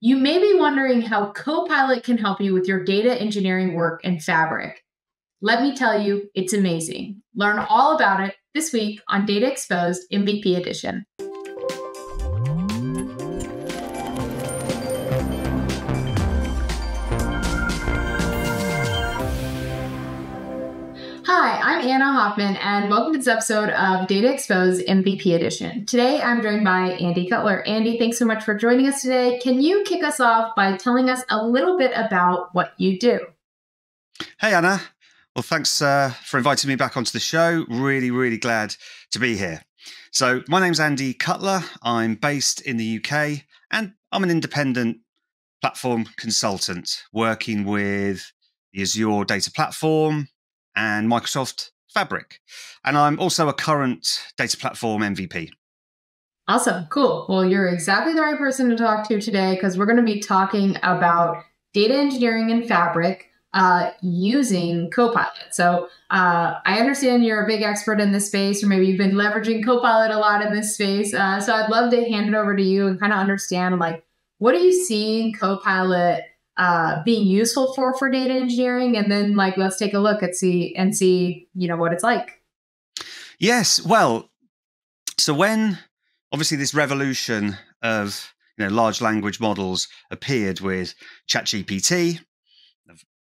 You may be wondering how Copilot can help you with your data engineering work in Fabric. Let me tell you, it's amazing. Learn all about it this week on Data Exposed MVP Edition. Hi, I'm Anna Hoffman, and welcome to this episode of Data Exposed MVP Edition. Today, I'm joined by Andy Cutler. Andy, thanks so much for joining us today. Can you kick us off by telling us a little bit about what you do? Hey, Anna. Well, thanks uh, for inviting me back onto the show. Really, really glad to be here. So, my name's Andy Cutler. I'm based in the UK, and I'm an independent platform consultant working with the Azure Data Platform, and Microsoft Fabric. And I'm also a current data platform MVP. Awesome. Cool. Well, you're exactly the right person to talk to today because we're going to be talking about data engineering in Fabric uh, using Copilot. So uh, I understand you're a big expert in this space, or maybe you've been leveraging Copilot a lot in this space. Uh, so I'd love to hand it over to you and kind of understand like what are you seeing Copilot uh, being useful for for data engineering. And then like let's take a look at see and see you know what it's like. Yes. Well so when obviously this revolution of you know large language models appeared with ChatGPT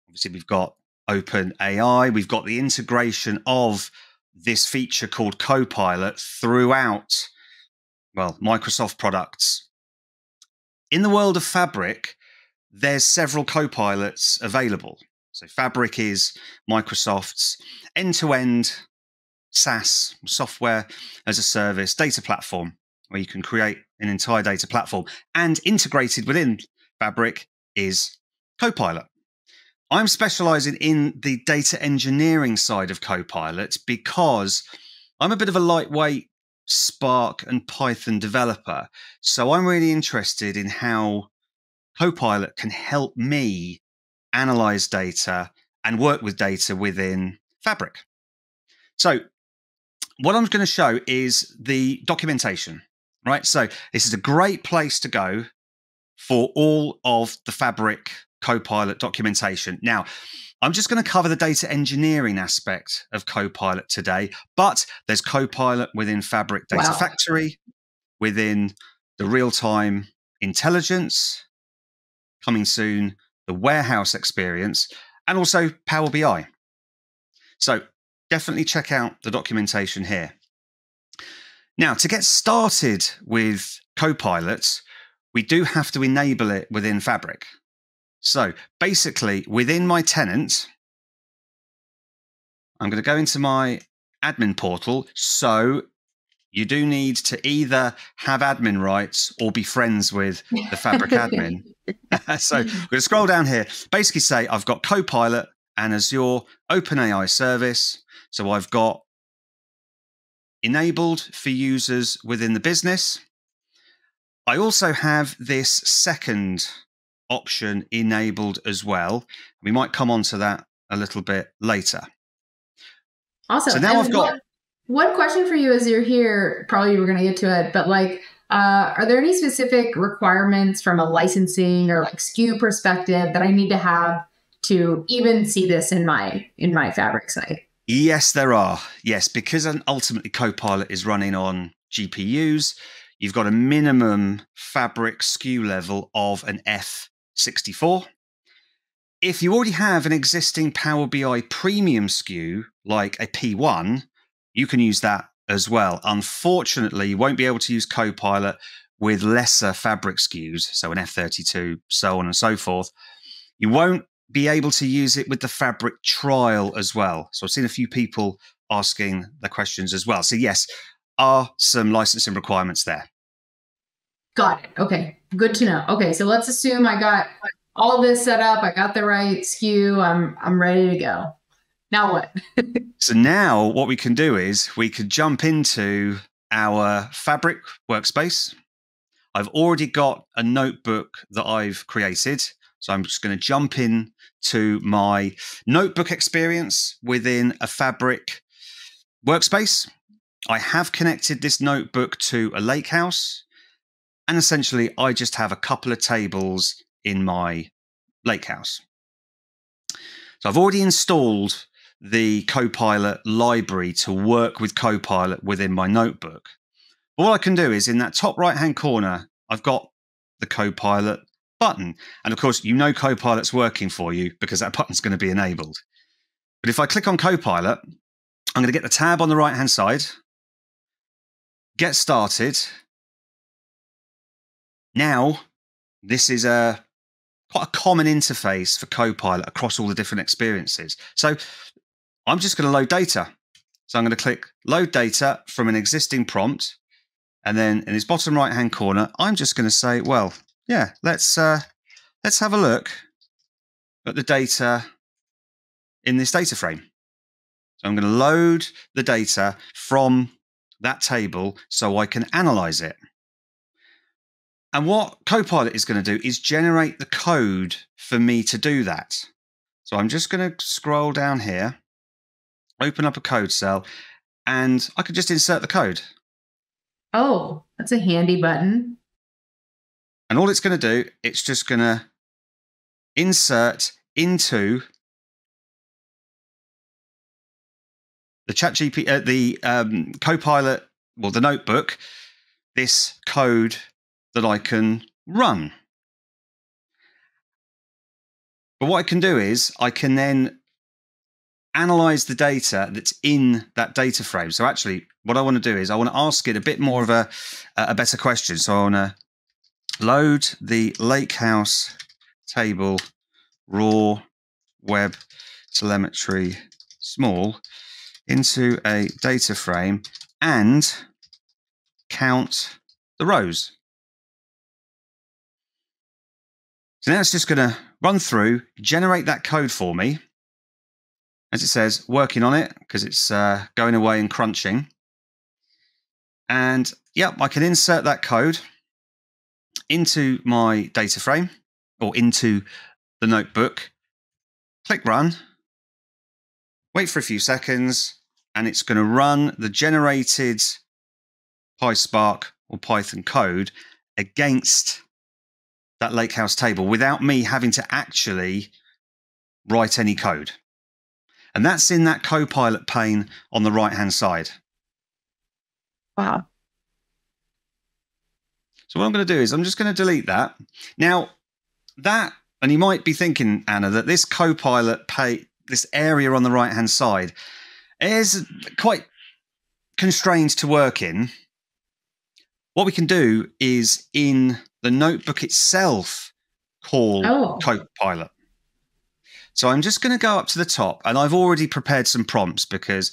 obviously we've got OpenAI we've got the integration of this feature called copilot throughout well microsoft products. In the world of fabric there's several co-pilots available. So Fabric is Microsoft's end-to-end SaaS software as a service data platform where you can create an entire data platform and integrated within Fabric is Copilot. I'm specializing in the data engineering side of Copilot because I'm a bit of a lightweight Spark and Python developer. So I'm really interested in how Copilot can help me analyze data and work with data within Fabric. So, what I'm going to show is the documentation, right? So, this is a great place to go for all of the Fabric Copilot documentation. Now, I'm just going to cover the data engineering aspect of Copilot today, but there's Copilot within Fabric Data wow. Factory, within the real time intelligence, coming soon, the warehouse experience, and also Power BI. So definitely check out the documentation here. Now, to get started with Copilot, we do have to enable it within Fabric. So basically, within my tenant, I'm going to go into my admin portal. So you do need to either have admin rights or be friends with the Fabric admin. so we're going to scroll down here. Basically, say I've got Copilot and Azure OpenAI service. So I've got enabled for users within the business. I also have this second option enabled as well. We might come on to that a little bit later. Awesome. So now and I've got. One question for you as you're here, probably we're going to get to it, but like, uh, are there any specific requirements from a licensing or like SKU perspective that I need to have to even see this in my in my Fabric site? Yes, there are. Yes, because an ultimately Copilot is running on GPUs, you've got a minimum Fabric SKU level of an F64. If you already have an existing Power BI premium SKU like a P1, you can use that as well. Unfortunately, you won't be able to use Copilot with lesser fabric SKUs, so an F32, so on and so forth. You won't be able to use it with the fabric trial as well. So I've seen a few people asking the questions as well. So, yes, are some licensing requirements there. Got it. Okay. Good to know. Okay. So let's assume I got all this set up. I got the right SKU. I'm I'm ready to go. Now what? so now what we can do is we could jump into our Fabric workspace. I've already got a notebook that I've created. So I'm just going to jump in to my notebook experience within a Fabric workspace. I have connected this notebook to a lakehouse. And essentially, I just have a couple of tables in my lakehouse. So I've already installed the Copilot library to work with Copilot within my notebook. All I can do is in that top right hand corner, I've got the Copilot button. And of course, you know Copilot's working for you because that button's going to be enabled. But if I click on Copilot, I'm going to get the tab on the right hand side, get started. Now, this is a quite a common interface for Copilot across all the different experiences. So I'm just going to load data. So I'm going to click load data from an existing prompt. And then in this bottom right hand corner, I'm just going to say, well, yeah, let's uh, let's have a look at the data in this data frame. So I'm going to load the data from that table so I can analyze it. And what Copilot is going to do is generate the code for me to do that. So I'm just going to scroll down here, open up a code cell, and I could just insert the code. Oh, that's a handy button. And all it's going to do, it's just going to insert into the chat GP, uh, the um, Copilot, well, the notebook, this code that I can run. But what I can do is I can then analyze the data that's in that data frame. So actually, what I want to do is I want to ask it a bit more of a, a better question. So I want to load the Lakehouse table raw web telemetry small into a data frame and count the rows. So now it's just going to run through, generate that code for me. As it says, working on it because it's uh, going away and crunching. And yep, I can insert that code into my data frame or into the notebook, click run, wait for a few seconds, and it's going to run the generated PySpark or Python code against that lakehouse table without me having to actually write any code. And that's in that Copilot pane on the right hand side. Wow. So what I'm going to do is I'm just going to delete that. Now, that, and you might be thinking, Anna, that this Copilot pay, this area on the right hand side is quite constrained to work in. What we can do is in the notebook itself call oh. Copilot. So I'm just going to go up to the top, and I've already prepared some prompts because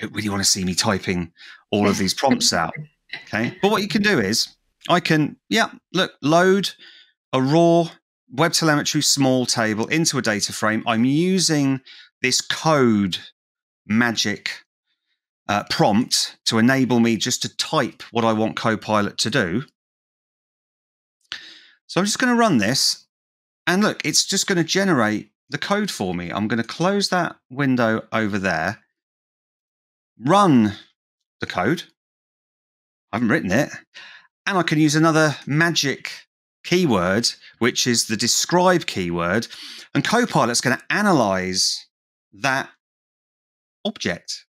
you really want to see me typing all of these prompts out. Okay. But what you can do is I can, yeah, look, load a raw web telemetry small table into a data frame. I'm using this code magic uh, prompt to enable me just to type what I want Copilot to do. So I'm just going to run this. And look, it's just going to generate the code for me. I'm going to close that window over there, run the code. I haven't written it. And I can use another magic keyword, which is the describe keyword. And Copilot's going to analyze that object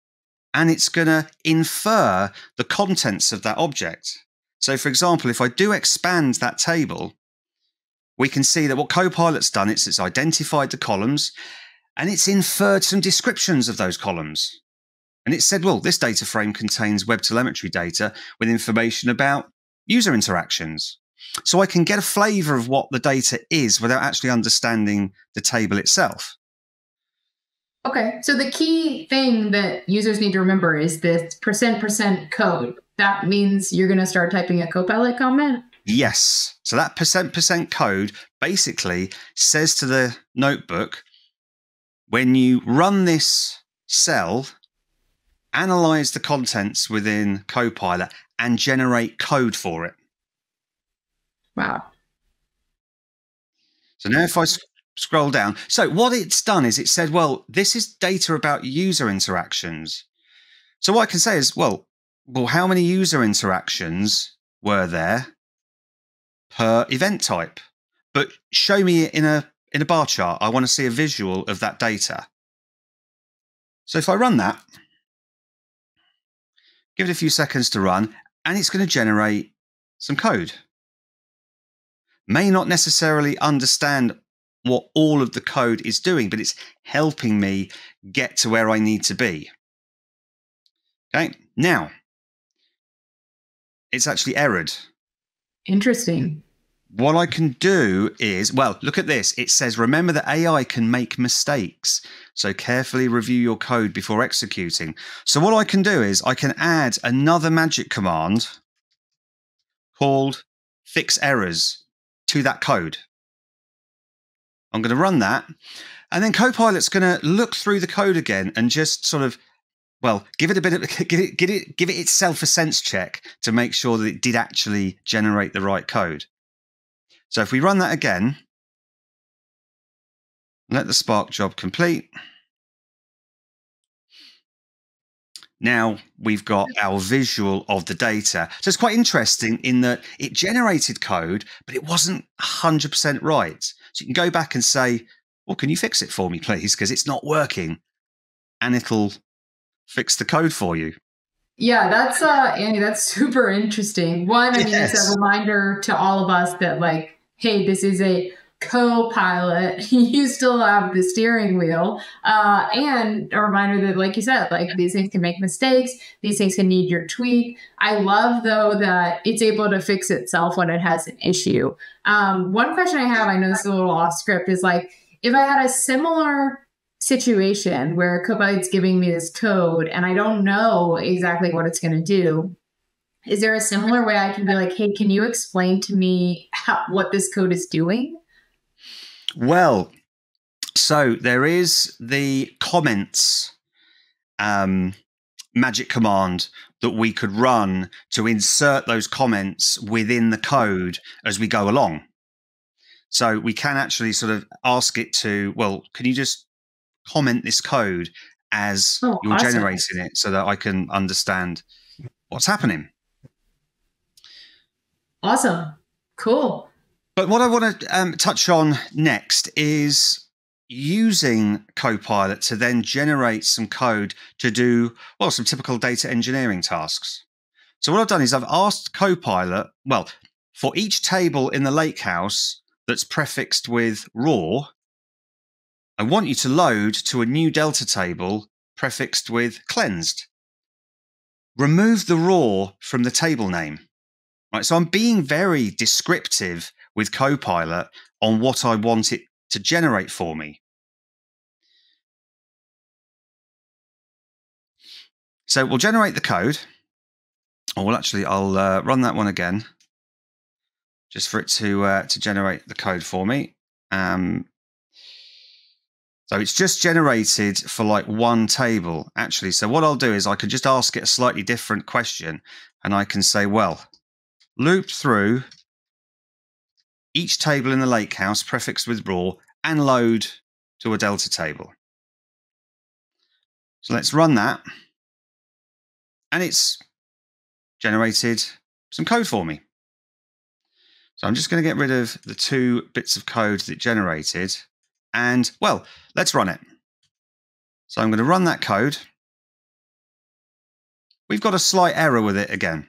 and it's going to infer the contents of that object. So, for example, if I do expand that table, we can see that what Copilot's done is it's identified the columns and it's inferred some descriptions of those columns. And it said, well, this data frame contains web telemetry data with information about user interactions. So I can get a flavor of what the data is without actually understanding the table itself. Okay. So the key thing that users need to remember is this percent percent code. That means you're going to start typing a Copilot comment? Yes. So that percent percent code basically says to the notebook when you run this cell, analyze the contents within Copilot and generate code for it. Wow. So now if I scroll down. So what it's done is it said, well, this is data about user interactions. So what I can say is, well, well, how many user interactions were there per event type. But show me in a in a bar chart. I want to see a visual of that data. So if I run that, give it a few seconds to run, and it's going to generate some code. May not necessarily understand what all of the code is doing, but it's helping me get to where I need to be. Okay, now it's actually errored. Interesting. What I can do is, well, look at this. It says, remember that AI can make mistakes. So carefully review your code before executing. So what I can do is I can add another magic command called fix errors to that code. I'm going to run that. And then Copilot's going to look through the code again and just sort of, well, give it a bit of, give it, give it, give it itself a sense check to make sure that it did actually generate the right code. So if we run that again, let the Spark job complete. Now we've got our visual of the data. So it's quite interesting in that it generated code, but it wasn't 100% right. So you can go back and say, well, can you fix it for me, please? Because it's not working. And it'll fix the code for you. Yeah, that's uh Andy, that's super interesting. One, I mean, yes. it's a reminder to all of us that like, hey, this is a co-pilot you still have the steering wheel uh, and a reminder that like you said like these things can make mistakes these things can need your tweak i love though that it's able to fix itself when it has an issue um, one question i have i know this is a little off script is like if i had a similar situation where copilot's giving me this code and i don't know exactly what it's going to do is there a similar way i can be like hey can you explain to me how, what this code is doing well, so there is the comments um, magic command that we could run to insert those comments within the code as we go along. So we can actually sort of ask it to, well, can you just comment this code as oh, you're awesome. generating it so that I can understand what's happening? Awesome. Cool. But what I want to um, touch on next is using Copilot to then generate some code to do, well, some typical data engineering tasks. So what I've done is I've asked Copilot, well, for each table in the lakehouse that's prefixed with raw, I want you to load to a new Delta table prefixed with cleansed. Remove the raw from the table name. Right, so I'm being very descriptive with Copilot on what I want it to generate for me. So we'll generate the code. Or well, actually, I'll uh, run that one again, just for it to uh, to generate the code for me. Um, so it's just generated for like one table, actually. So what I'll do is I can just ask it a slightly different question, and I can say, well, loop through each table in the lakehouse prefixed with raw and load to a delta table. So let's run that. And it's generated some code for me. So I'm just going to get rid of the two bits of code that generated. And, well, let's run it. So I'm going to run that code. We've got a slight error with it again.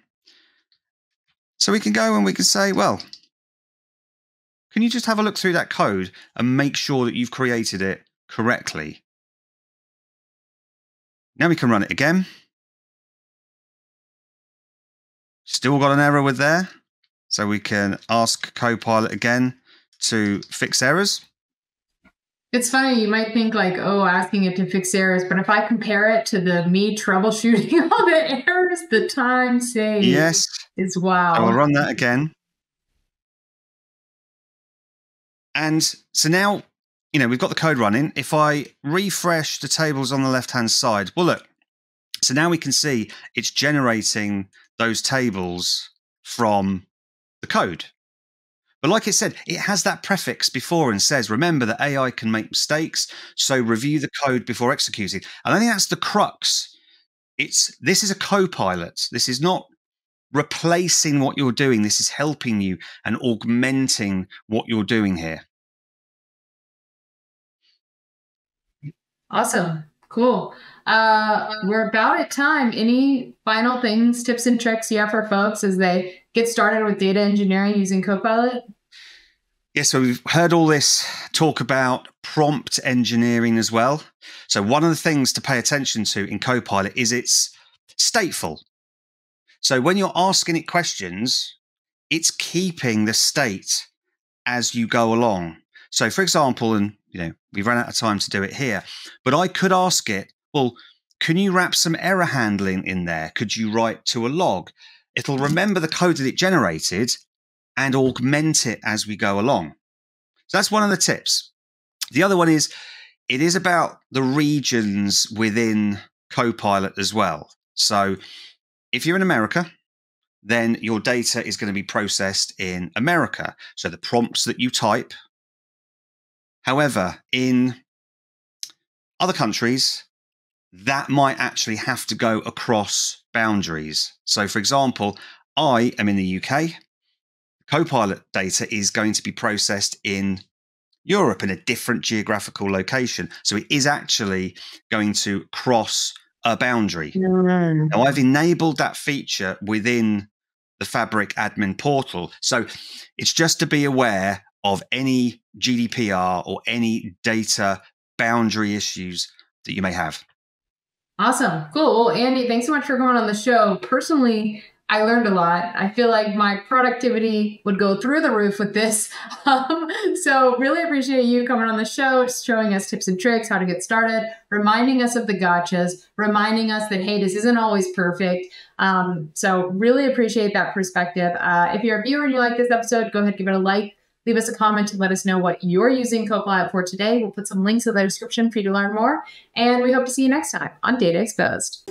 So we can go and we can say, well, can you just have a look through that code and make sure that you've created it correctly? Now we can run it again. Still got an error with there. So we can ask Copilot again to fix errors. It's funny, you might think like, oh, asking it to fix errors, but if I compare it to the me troubleshooting all the errors, the time saved yes. is wow. I will run that again. And so now, you know, we've got the code running. If I refresh the tables on the left hand side, well, look, so now we can see it's generating those tables from the code. But like it said, it has that prefix before and says, remember that AI can make mistakes, so review the code before executing. And I think that's the crux. It's this is a co-pilot. This is not replacing what you're doing. This is helping you and augmenting what you're doing here. Awesome. Cool. Uh, we're about at time. Any final things, tips, and tricks you have for folks as they get started with data engineering using Copilot? Yeah, so we've heard all this talk about prompt engineering as well. So, one of the things to pay attention to in Copilot is it's stateful. So, when you're asking it questions, it's keeping the state as you go along. So, for example, and you know, we've run out of time to do it here, but I could ask it, well, can you wrap some error handling in there? Could you write to a log? It'll remember the code that it generated and augment it as we go along. So that's one of the tips. The other one is it is about the regions within Copilot as well. So if you're in America, then your data is going to be processed in America. So the prompts that you type. However, in other countries, that might actually have to go across boundaries. So, for example, I am in the UK. Copilot data is going to be processed in Europe in a different geographical location. So it is actually going to cross a boundary. Mm. Now, I've enabled that feature within the Fabric admin portal. So it's just to be aware of any GDPR or any data boundary issues that you may have. Awesome. Cool. Well, Andy, thanks so much for coming on the show. Personally, I learned a lot. I feel like my productivity would go through the roof with this. Um, so, really appreciate you coming on the show, showing us tips and tricks, how to get started, reminding us of the gotchas, reminding us that, hey, this isn't always perfect. Um, so, really appreciate that perspective. Uh, if you're a viewer and you like this episode, go ahead, give it a like. Leave us a comment and let us know what you're using Copilot for today. We'll put some links in the description for you to learn more. And we hope to see you next time on Data Exposed.